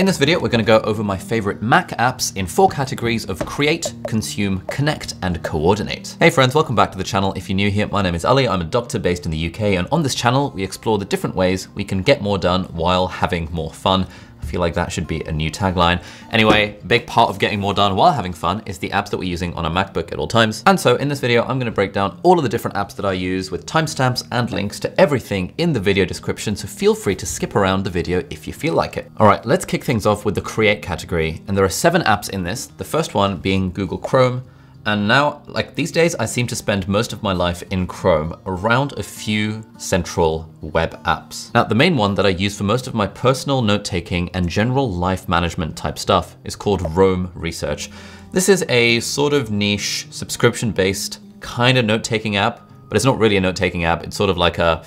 In this video, we're gonna go over my favorite Mac apps in four categories of create, consume, connect, and coordinate. Hey friends, welcome back to the channel. If you're new here, my name is Ali. I'm a doctor based in the UK, and on this channel, we explore the different ways we can get more done while having more fun. Feel like that should be a new tagline. Anyway, big part of getting more done while having fun is the apps that we're using on a MacBook at all times. And so in this video, I'm gonna break down all of the different apps that I use with timestamps and links to everything in the video description, so feel free to skip around the video if you feel like it. All right, let's kick things off with the create category. And there are seven apps in this, the first one being Google Chrome, and now, like these days, I seem to spend most of my life in Chrome around a few central web apps. Now, the main one that I use for most of my personal note-taking and general life management type stuff is called Roam Research. This is a sort of niche, subscription-based kind of note-taking app, but it's not really a note-taking app. It's sort of like a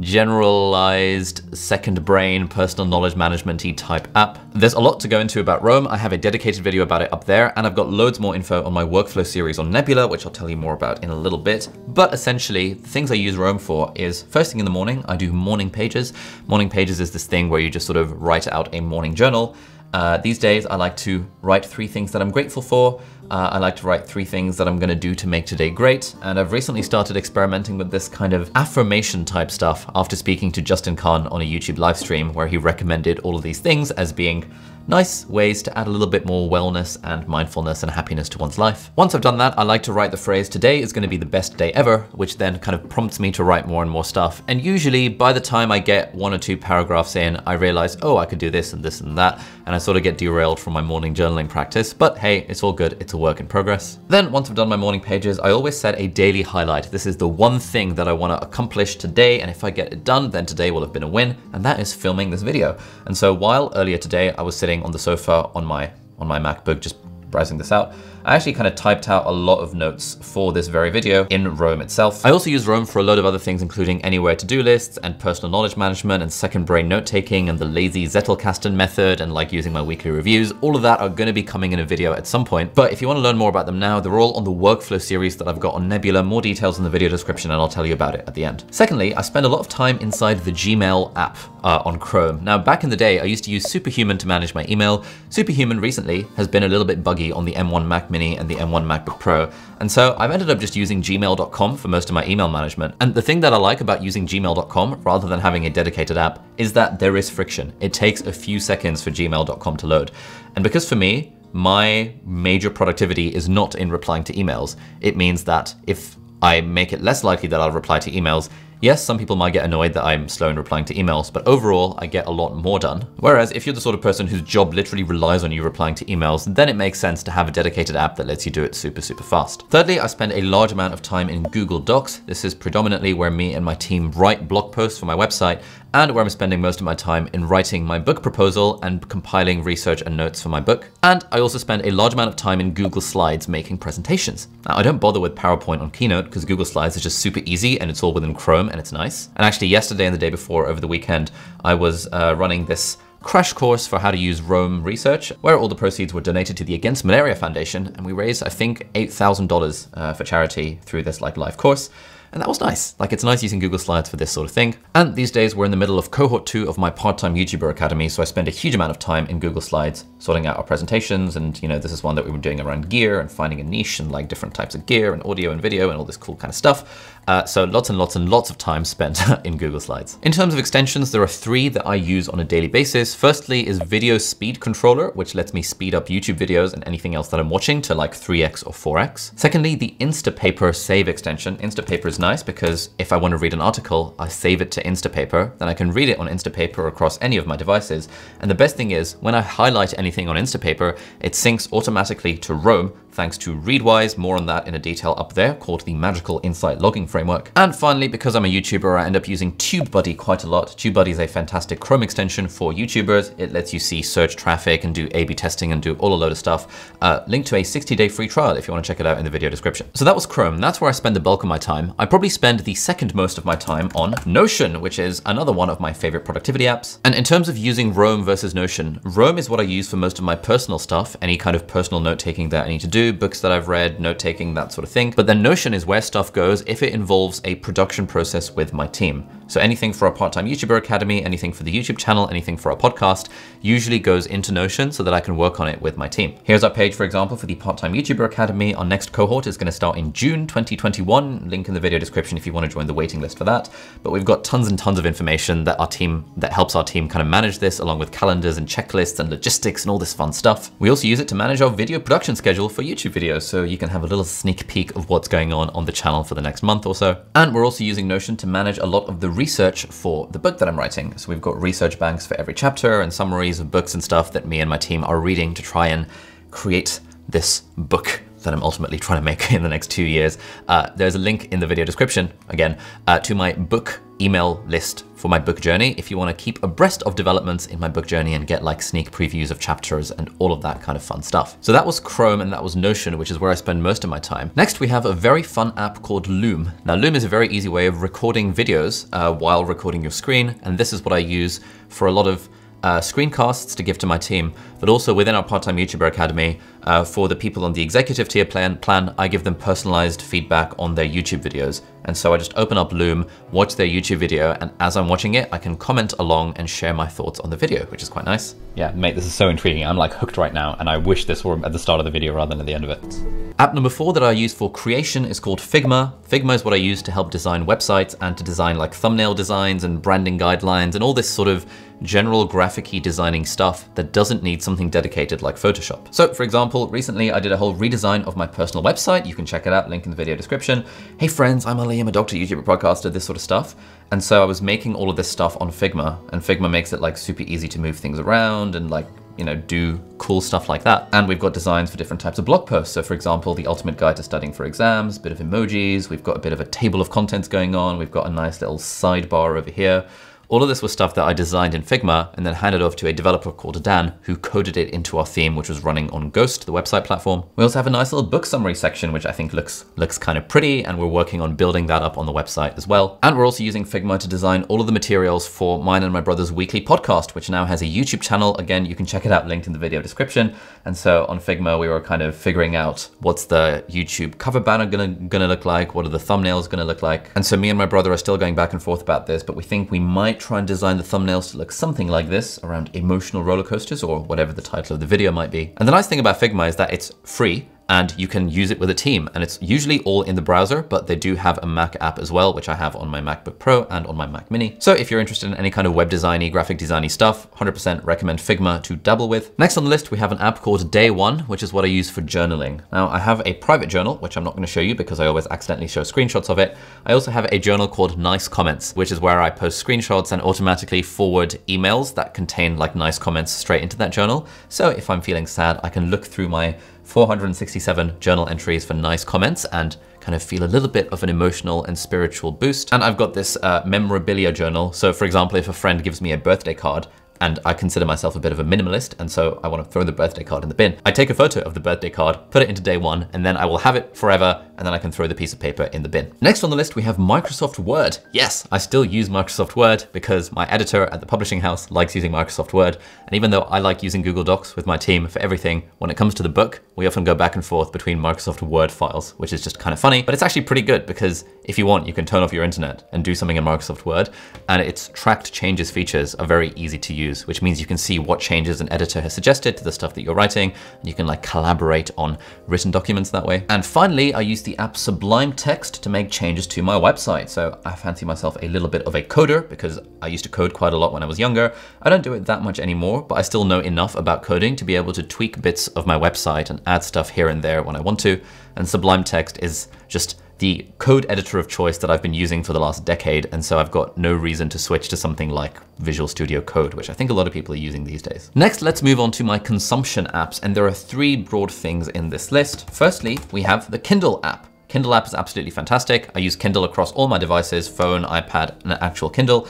generalized second brain personal knowledge management type app. There's a lot to go into about Roam. I have a dedicated video about it up there, and I've got loads more info on my workflow series on Nebula, which I'll tell you more about in a little bit. But essentially, the things I use Roam for is first thing in the morning, I do morning pages. Morning pages is this thing where you just sort of write out a morning journal. Uh, these days, I like to write three things that I'm grateful for, uh, I like to write three things that I'm gonna do to make today great. And I've recently started experimenting with this kind of affirmation type stuff after speaking to Justin Kan on a YouTube live stream where he recommended all of these things as being nice ways to add a little bit more wellness and mindfulness and happiness to one's life. Once I've done that, I like to write the phrase, today is gonna be the best day ever, which then kind of prompts me to write more and more stuff. And usually by the time I get one or two paragraphs in, I realize, oh, I could do this and this and that. And I sort of get derailed from my morning journaling practice, but hey, it's all good. It's work in progress. Then once I've done my morning pages, I always set a daily highlight. This is the one thing that I wanna accomplish today. And if I get it done, then today will have been a win. And that is filming this video. And so while earlier today, I was sitting on the sofa on my, on my MacBook, just browsing this out, I actually kind of typed out a lot of notes for this very video in Roam itself. I also use Roam for a lot of other things, including anywhere to-do lists and personal knowledge management and second brain note-taking and the lazy Zettelkasten method and like using my weekly reviews. All of that are gonna be coming in a video at some point. But if you wanna learn more about them now, they're all on the workflow series that I've got on Nebula. More details in the video description and I'll tell you about it at the end. Secondly, I spend a lot of time inside the Gmail app uh, on Chrome. Now, back in the day, I used to use Superhuman to manage my email. Superhuman recently has been a little bit buggy on the M1 Mac Mini and the M1 MacBook Pro. And so I've ended up just using gmail.com for most of my email management. And the thing that I like about using gmail.com rather than having a dedicated app is that there is friction. It takes a few seconds for gmail.com to load. And because for me, my major productivity is not in replying to emails. It means that if I make it less likely that I'll reply to emails, Yes, some people might get annoyed that I'm slow in replying to emails, but overall, I get a lot more done. Whereas if you're the sort of person whose job literally relies on you replying to emails, then it makes sense to have a dedicated app that lets you do it super, super fast. Thirdly, I spend a large amount of time in Google Docs. This is predominantly where me and my team write blog posts for my website and where I'm spending most of my time in writing my book proposal and compiling research and notes for my book. And I also spend a large amount of time in Google Slides making presentations. Now, I don't bother with PowerPoint on Keynote because Google Slides is just super easy and it's all within Chrome and it's nice. And actually yesterday and the day before over the weekend, I was uh, running this crash course for how to use Roam research, where all the proceeds were donated to the Against Malaria Foundation, and we raised, I think, $8,000 uh, for charity through this like live course. And that was nice. Like it's nice using Google Slides for this sort of thing. And these days we're in the middle of cohort two of my part-time YouTuber Academy. So I spend a huge amount of time in Google Slides sorting out our presentations. And you know, this is one that we were doing around gear and finding a niche and like different types of gear and audio and video and all this cool kind of stuff. Uh, so lots and lots and lots of time spent in Google Slides. In terms of extensions, there are three that I use on a daily basis. Firstly is Video Speed Controller, which lets me speed up YouTube videos and anything else that I'm watching to like 3x or 4x. Secondly, the Instapaper Save extension. Instapaper is nice because if I want to read an article, I save it to Instapaper, then I can read it on Instapaper across any of my devices. And the best thing is when I highlight anything on Instapaper, it syncs automatically to Roam thanks to Readwise, more on that in a detail up there called the Magical Insight Logging Framework. And finally, because I'm a YouTuber, I end up using TubeBuddy quite a lot. TubeBuddy is a fantastic Chrome extension for YouTubers. It lets you see search traffic and do A-B testing and do all a load of stuff. Uh, link to a 60-day free trial if you want to check it out in the video description. So that was Chrome. That's where I spend the bulk of my time. I probably spend the second most of my time on Notion, which is another one of my favorite productivity apps. And in terms of using Roam versus Notion, Roam is what I use for most of my personal stuff, any kind of personal note-taking that I need to do, books that I've read, note-taking, that sort of thing. But then Notion is where stuff goes if it involves a production process with my team. So anything for our part-time YouTuber Academy, anything for the YouTube channel, anything for our podcast, usually goes into Notion so that I can work on it with my team. Here's our page, for example, for the part-time YouTuber Academy. Our next cohort is gonna start in June 2021. Link in the video description if you wanna join the waiting list for that. But we've got tons and tons of information that our team, that helps our team kind of manage this along with calendars and checklists and logistics and all this fun stuff. We also use it to manage our video production schedule for YouTube videos. So you can have a little sneak peek of what's going on on the channel for the next month or so. And we're also using Notion to manage a lot of the research for the book that I'm writing. So we've got research banks for every chapter and summaries of books and stuff that me and my team are reading to try and create this book that I'm ultimately trying to make in the next two years. Uh, there's a link in the video description, again, uh, to my book email list for my book journey if you want to keep abreast of developments in my book journey and get like sneak previews of chapters and all of that kind of fun stuff. So that was Chrome and that was Notion, which is where I spend most of my time. Next, we have a very fun app called Loom. Now, Loom is a very easy way of recording videos uh, while recording your screen, and this is what I use for a lot of uh, screencasts to give to my team, but also within our part-time YouTuber Academy, uh, for the people on the executive tier plan, plan, I give them personalized feedback on their YouTube videos. And so I just open up Loom, watch their YouTube video, and as I'm watching it, I can comment along and share my thoughts on the video, which is quite nice. Yeah, mate, this is so intriguing. I'm like hooked right now, and I wish this were at the start of the video rather than at the end of it. App number four that I use for creation is called Figma. Figma is what I use to help design websites and to design like thumbnail designs and branding guidelines and all this sort of general graphic designing stuff that doesn't need something dedicated like Photoshop. So for example, recently I did a whole redesign of my personal website. You can check it out, link in the video description. Hey friends, I'm Ali, I'm a doctor, YouTuber, podcaster, this sort of stuff. And so I was making all of this stuff on Figma and Figma makes it like super easy to move things around and like you know, do cool stuff like that. And we've got designs for different types of blog posts. So for example, the ultimate guide to studying for exams, bit of emojis, we've got a bit of a table of contents going on, we've got a nice little sidebar over here. All of this was stuff that I designed in Figma and then handed off to a developer called Dan who coded it into our theme, which was running on Ghost, the website platform. We also have a nice little book summary section, which I think looks, looks kind of pretty, and we're working on building that up on the website as well. And we're also using Figma to design all of the materials for mine and my brother's weekly podcast, which now has a YouTube channel. Again, you can check it out linked in the video description. And so on Figma, we were kind of figuring out what's the YouTube cover banner gonna, gonna look like, what are the thumbnails gonna look like. And so me and my brother are still going back and forth about this, but we think we might try and design the thumbnails to look something like this around emotional roller coasters or whatever the title of the video might be. And the nice thing about Figma is that it's free and you can use it with a team. And it's usually all in the browser, but they do have a Mac app as well, which I have on my MacBook Pro and on my Mac Mini. So if you're interested in any kind of web designy, graphic designy stuff, 100% recommend Figma to dabble with. Next on the list, we have an app called Day One, which is what I use for journaling. Now I have a private journal, which I'm not gonna show you because I always accidentally show screenshots of it. I also have a journal called Nice Comments, which is where I post screenshots and automatically forward emails that contain like nice comments straight into that journal. So if I'm feeling sad, I can look through my 467 journal entries for nice comments and kind of feel a little bit of an emotional and spiritual boost. And I've got this uh, memorabilia journal. So for example, if a friend gives me a birthday card, and I consider myself a bit of a minimalist, and so I want to throw the birthday card in the bin. I take a photo of the birthday card, put it into day one, and then I will have it forever, and then I can throw the piece of paper in the bin. Next on the list, we have Microsoft Word. Yes, I still use Microsoft Word because my editor at the publishing house likes using Microsoft Word, and even though I like using Google Docs with my team for everything, when it comes to the book, we often go back and forth between Microsoft Word files, which is just kind of funny, but it's actually pretty good because if you want, you can turn off your internet and do something in Microsoft Word, and its tracked changes features are very easy to use, which means you can see what changes an editor has suggested to the stuff that you're writing, and you can like collaborate on written documents that way. And finally, I use the app Sublime Text to make changes to my website. So I fancy myself a little bit of a coder because I used to code quite a lot when I was younger. I don't do it that much anymore, but I still know enough about coding to be able to tweak bits of my website and add stuff here and there when I want to. And Sublime Text is just the code editor of choice that I've been using for the last decade, and so I've got no reason to switch to something like Visual Studio Code, which I think a lot of people are using these days. Next, let's move on to my consumption apps, and there are three broad things in this list. Firstly, we have the Kindle app. Kindle app is absolutely fantastic. I use Kindle across all my devices, phone, iPad, and an actual Kindle.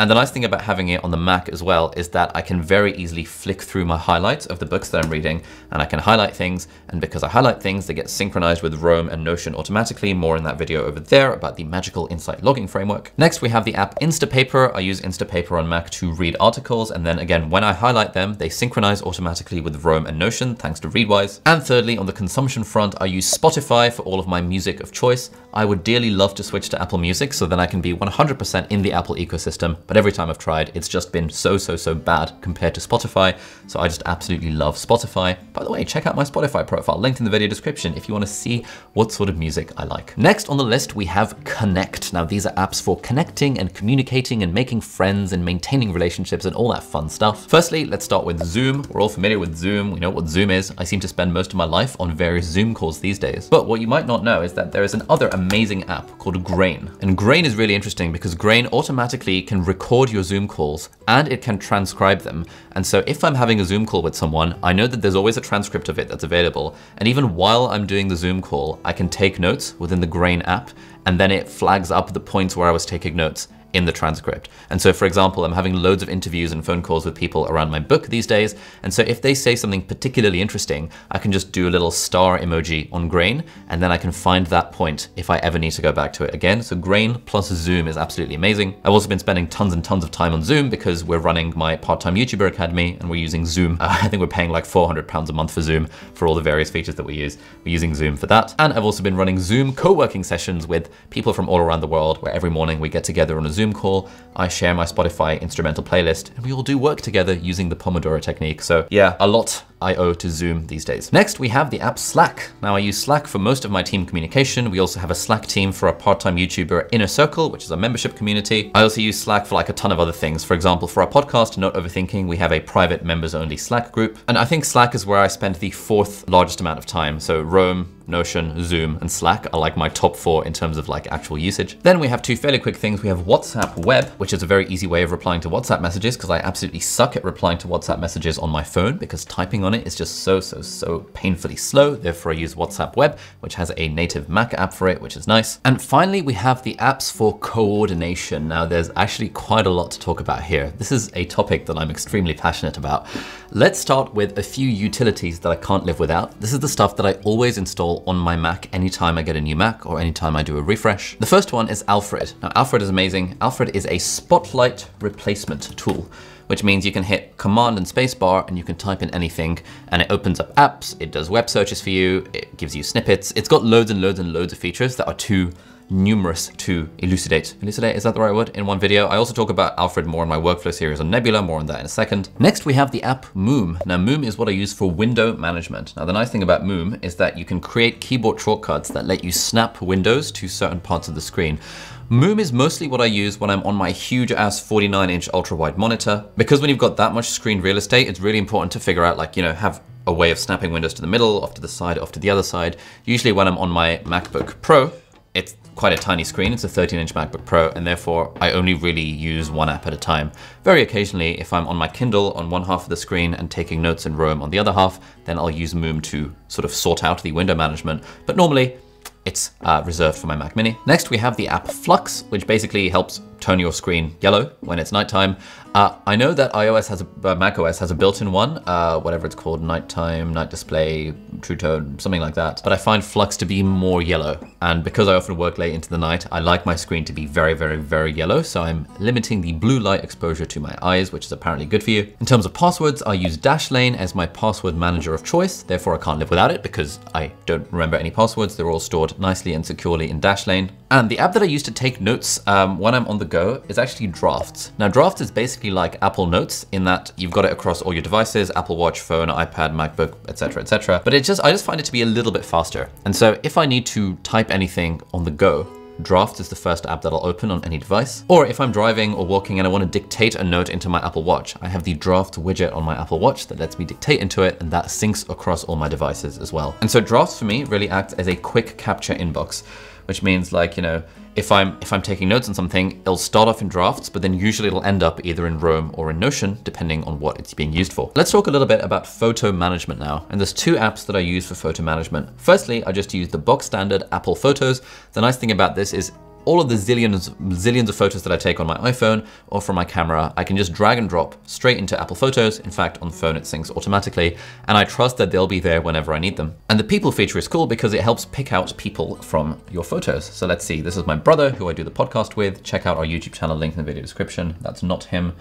And the nice thing about having it on the Mac as well is that I can very easily flick through my highlights of the books that I'm reading and I can highlight things. And because I highlight things, they get synchronized with Roam and Notion automatically. More in that video over there about the magical insight logging framework. Next, we have the app Instapaper. I use Instapaper on Mac to read articles. And then again, when I highlight them, they synchronize automatically with Roam and Notion, thanks to Readwise. And thirdly, on the consumption front, I use Spotify for all of my music of choice. I would dearly love to switch to Apple Music so then I can be 100% in the Apple ecosystem but every time I've tried, it's just been so, so, so bad compared to Spotify. So I just absolutely love Spotify. By the way, check out my Spotify profile, linked in the video description if you want to see what sort of music I like. Next on the list, we have Connect. Now, these are apps for connecting and communicating and making friends and maintaining relationships and all that fun stuff. Firstly, let's start with Zoom. We're all familiar with Zoom. We know what Zoom is. I seem to spend most of my life on various Zoom calls these days. But what you might not know is that there is another amazing app called Grain. And Grain is really interesting because Grain automatically can record your Zoom calls and it can transcribe them. And so if I'm having a Zoom call with someone, I know that there's always a transcript of it that's available. And even while I'm doing the Zoom call, I can take notes within the Grain app and then it flags up the points where I was taking notes in the transcript. And so, for example, I'm having loads of interviews and phone calls with people around my book these days. And so if they say something particularly interesting, I can just do a little star emoji on Grain, and then I can find that point if I ever need to go back to it again. So Grain plus Zoom is absolutely amazing. I've also been spending tons and tons of time on Zoom because we're running my part-time YouTuber Academy and we're using Zoom. Uh, I think we're paying like 400 pounds a month for Zoom for all the various features that we use. We're using Zoom for that. And I've also been running Zoom co-working sessions with people from all around the world where every morning we get together on a Zoom call, I share my Spotify instrumental playlist, and we all do work together using the Pomodoro technique. So yeah, a lot I owe to Zoom these days. Next, we have the app Slack. Now I use Slack for most of my team communication. We also have a Slack team for our part-time YouTuber Inner Circle, which is a membership community. I also use Slack for like a ton of other things. For example, for our podcast, Not Overthinking, we have a private members only Slack group. And I think Slack is where I spend the fourth largest amount of time. So Roam, Notion, Zoom, and Slack are like my top four in terms of like actual usage. Then we have two fairly quick things. We have WhatsApp Web, which is a very easy way of replying to WhatsApp messages because I absolutely suck at replying to WhatsApp messages on my phone because typing on it is just so, so, so painfully slow. Therefore, I use WhatsApp Web, which has a native Mac app for it, which is nice. And finally, we have the apps for coordination. Now, there's actually quite a lot to talk about here. This is a topic that I'm extremely passionate about. Let's start with a few utilities that I can't live without. This is the stuff that I always install on my Mac anytime I get a new Mac or anytime I do a refresh. The first one is Alfred. Now, Alfred is amazing. Alfred is a spotlight replacement tool which means you can hit command and spacebar and you can type in anything and it opens up apps, it does web searches for you, it gives you snippets. It's got loads and loads and loads of features that are too numerous to elucidate. Elucidate, is that the right word? In one video. I also talk about Alfred more in my workflow series on Nebula, more on that in a second. Next, we have the app Moom. Now, Moom is what I use for window management. Now, the nice thing about Moom is that you can create keyboard shortcuts that let you snap windows to certain parts of the screen. Moom is mostly what I use when I'm on my huge ass 49 inch ultra wide monitor. Because when you've got that much screen real estate, it's really important to figure out like, you know, have a way of snapping windows to the middle, off to the side, off to the other side. Usually when I'm on my MacBook Pro, it's quite a tiny screen. It's a 13 inch MacBook Pro, and therefore I only really use one app at a time. Very occasionally, if I'm on my Kindle on one half of the screen and taking notes in Roam on the other half, then I'll use Moom to sort of sort out the window management. But normally, it's uh, reserved for my Mac Mini. Next, we have the app F.lux, which basically helps turn your screen yellow when it's nighttime. Uh, I know that iOS has a, uh, Mac OS has a built-in one, uh, whatever it's called, nighttime, night display, true tone, something like that. But I find F.lux to be more yellow. And because I often work late into the night, I like my screen to be very, very, very yellow. So I'm limiting the blue light exposure to my eyes, which is apparently good for you. In terms of passwords, I use Dashlane as my password manager of choice. Therefore, I can't live without it because I don't remember any passwords. They're all stored nicely and securely in Dashlane. And the app that I use to take notes um, when I'm on the go is actually Drafts. Now, Drafts is basically like Apple Notes in that you've got it across all your devices, Apple Watch, phone, iPad, MacBook, etc., etc. But it just, I just find it to be a little bit faster. And so if I need to type anything on the go, Draft is the first app that I'll open on any device. Or if I'm driving or walking and I want to dictate a note into my Apple Watch, I have the Draft widget on my Apple Watch that lets me dictate into it and that syncs across all my devices as well. And so Drafts for me really acts as a quick capture inbox which means like, you know, if I'm if I'm taking notes on something, it'll start off in drafts, but then usually it'll end up either in Roam or in Notion, depending on what it's being used for. Let's talk a little bit about photo management now. And there's two apps that I use for photo management. Firstly, I just use the box standard Apple Photos. The nice thing about this is all of the zillions, zillions of photos that I take on my iPhone or from my camera, I can just drag and drop straight into Apple Photos. In fact, on the phone, it syncs automatically, and I trust that they'll be there whenever I need them. And the people feature is cool because it helps pick out people from your photos. So let's see, this is my brother who I do the podcast with. Check out our YouTube channel, link in the video description. That's not him.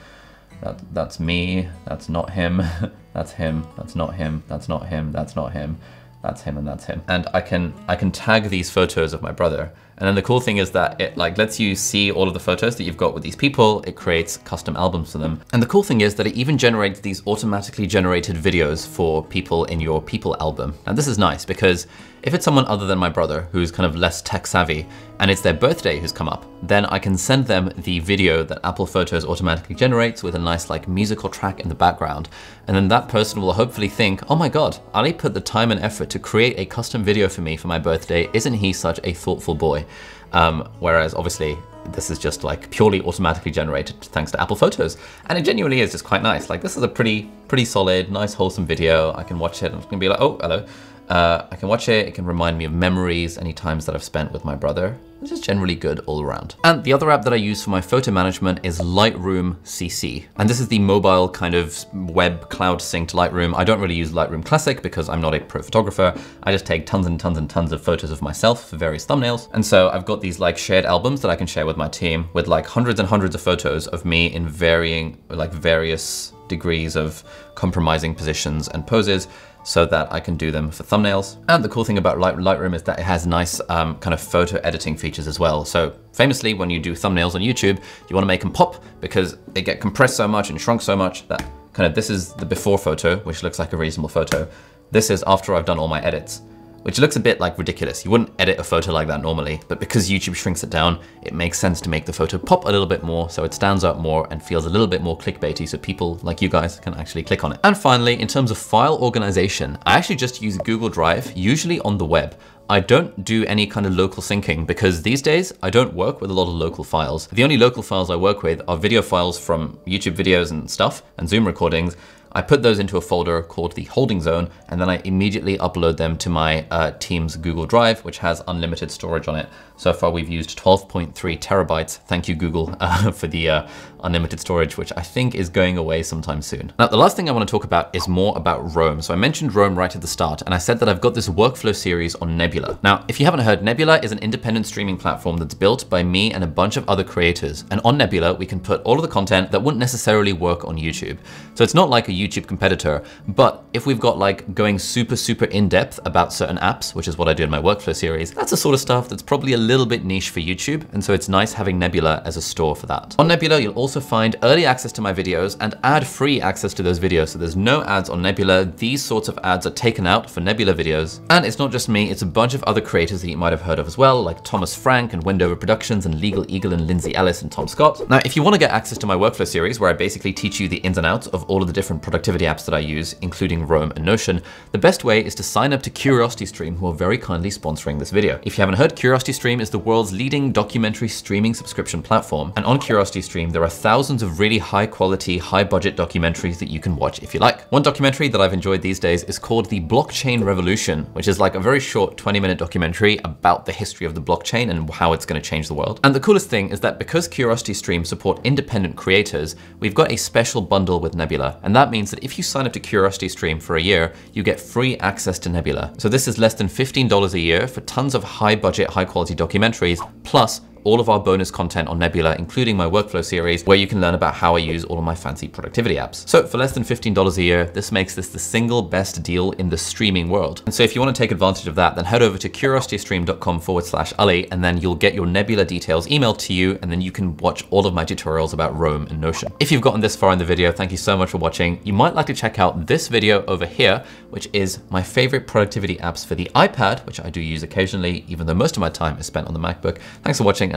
That, that's me. That's not him. that's him. That's not him. That's not him. That's not him. That's him and that's him. And I can I can tag these photos of my brother and then the cool thing is that it like lets you see all of the photos that you've got with these people. It creates custom albums for them. And the cool thing is that it even generates these automatically generated videos for people in your people album. Now this is nice because if it's someone other than my brother who's kind of less tech savvy and it's their birthday who's come up, then I can send them the video that Apple Photos automatically generates with a nice like musical track in the background. And then that person will hopefully think, oh my God, Ali put the time and effort to create a custom video for me for my birthday. Isn't he such a thoughtful boy? Um, whereas obviously this is just like purely automatically generated thanks to Apple Photos. And it genuinely is just quite nice. Like this is a pretty, pretty solid, nice, wholesome video. I can watch it and it's gonna be like, oh, hello. Uh, I can watch it, it can remind me of memories, any times that I've spent with my brother. It's just generally good all around. And the other app that I use for my photo management is Lightroom CC. And this is the mobile kind of web cloud synced Lightroom. I don't really use Lightroom Classic because I'm not a pro photographer. I just take tons and tons and tons of photos of myself for various thumbnails. And so I've got these like shared albums that I can share with my team with like hundreds and hundreds of photos of me in varying, like various degrees of compromising positions and poses so that I can do them for thumbnails. And the cool thing about Lightroom is that it has nice um, kind of photo editing features as well. So famously, when you do thumbnails on YouTube, you wanna make them pop because they get compressed so much and shrunk so much that kind of this is the before photo, which looks like a reasonable photo. This is after I've done all my edits which looks a bit like ridiculous. You wouldn't edit a photo like that normally, but because YouTube shrinks it down, it makes sense to make the photo pop a little bit more so it stands out more and feels a little bit more clickbaity so people like you guys can actually click on it. And finally, in terms of file organization, I actually just use Google Drive, usually on the web. I don't do any kind of local syncing because these days I don't work with a lot of local files. The only local files I work with are video files from YouTube videos and stuff and Zoom recordings I put those into a folder called the holding zone, and then I immediately upload them to my uh, team's Google Drive, which has unlimited storage on it. So far we've used 12.3 terabytes. Thank you, Google, uh, for the uh, unlimited storage, which I think is going away sometime soon. Now, the last thing I wanna talk about is more about Roam. So I mentioned Roam right at the start, and I said that I've got this workflow series on Nebula. Now, if you haven't heard, Nebula is an independent streaming platform that's built by me and a bunch of other creators. And on Nebula, we can put all of the content that wouldn't necessarily work on YouTube. So it's not like a YouTube competitor, but if we've got like going super, super in depth about certain apps, which is what I do in my workflow series, that's the sort of stuff that's probably a little bit niche for YouTube. And so it's nice having Nebula as a store for that. On Nebula, you'll also find early access to my videos and ad-free access to those videos. So there's no ads on Nebula. These sorts of ads are taken out for Nebula videos. And it's not just me, it's a bunch of other creators that you might have heard of as well, like Thomas Frank and Wendover Productions and Legal Eagle and Lindsay Ellis and Tom Scott. Now, if you want to get access to my workflow series, where I basically teach you the ins and outs of all of the different productivity apps that I use, including Roam and Notion, the best way is to sign up to CuriosityStream, who are very kindly sponsoring this video. If you haven't heard, CuriosityStream is the world's leading documentary streaming subscription platform. And on CuriosityStream, there are thousands of really high quality, high budget documentaries that you can watch if you like. One documentary that I've enjoyed these days is called The Blockchain Revolution, which is like a very short 20 minute documentary about the history of the blockchain and how it's gonna change the world. And the coolest thing is that because CuriosityStream support independent creators, we've got a special bundle with Nebula. And that means that if you sign up to CuriosityStream for a year, you get free access to Nebula. So this is less than $15 a year for tons of high budget, high quality documentaries, plus all of our bonus content on Nebula, including my workflow series, where you can learn about how I use all of my fancy productivity apps. So for less than $15 a year, this makes this the single best deal in the streaming world. And so if you want to take advantage of that, then head over to curiositystream.com forward slash Ali, and then you'll get your Nebula details emailed to you, and then you can watch all of my tutorials about Roam and Notion. If you've gotten this far in the video, thank you so much for watching. You might like to check out this video over here, which is my favorite productivity apps for the iPad, which I do use occasionally, even though most of my time is spent on the MacBook. Thanks for watching